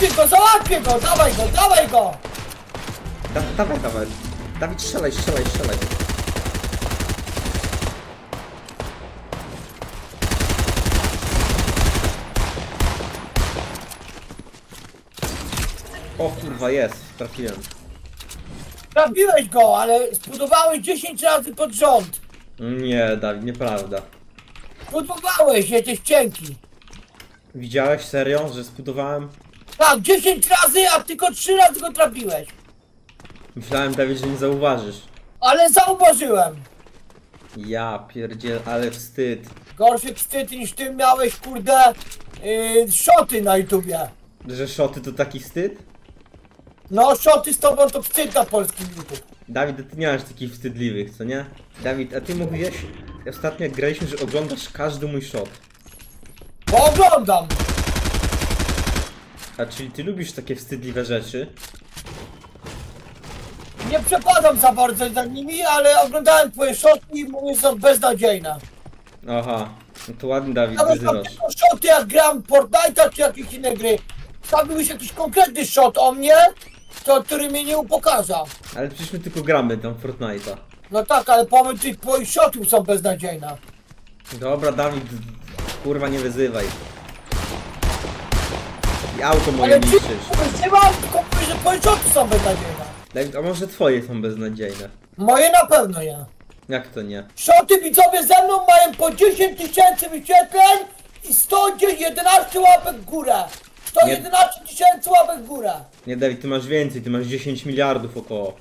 Załatwię go, załatwię go! Dawaj go, dawaj go! Da, dawaj, dawaj. Dawid, strzelaj, strzelaj, strzelaj. O kurwa, jest, trafiłem. Trafiłeś go, ale spudowałeś 10 razy pod rząd. Nie, Dawid, nieprawda. Spudowałeś, jesteś cienki. Widziałeś serio, że spudowałem? Tak, 10 razy, a tylko 3 razy go trafiłeś. Myślałem, Dawid, że nie zauważysz. Ale zauważyłem. Ja pierdziel, ale wstyd. Gorszy wstyd niż ty miałeś, kurde, yy, szoty na YouTubie. Że szoty to taki wstyd? No, szoty z tobą to wstyd na polskim YouTube. Dawid, ty nie masz takich wstydliwych, co nie? Dawid, a ty mówiłeś ostatnio jak graliśmy, że oglądasz każdy mój shot. Bo oglądam. A czyli ty lubisz takie wstydliwe rzeczy? Nie przepadam za bardzo za nimi, ale oglądałem twoje szoty i mówię, że są beznadziejne. Aha, no to ładnie Dawid Nawet mam wyzywasz. tylko szoty jak gram w Fortnite'a czy jakieś inne gry. Tam byłeś jakiś konkretny shot o mnie, to, który mnie nie upokarza. Ale przecież my tylko gramy tam w Fortnite'a. No tak, ale pomysł tych twoich shotów są beznadziejne. Dobra, Dawid, kurwa nie wyzywaj. I auto moje Ale niszczysz. nie mam, mówię, że twoje shoty są beznadziejne. Dawid, a może twoje są beznadziejne? Moje na pewno nie. Jak to nie? Szoty widzowie ze mną mają po 10 tysięcy wyświetleń i 111 łapek w górę. 111 tysięcy łapek w górę. Nie, Dawid, ty masz więcej, ty masz 10 miliardów około.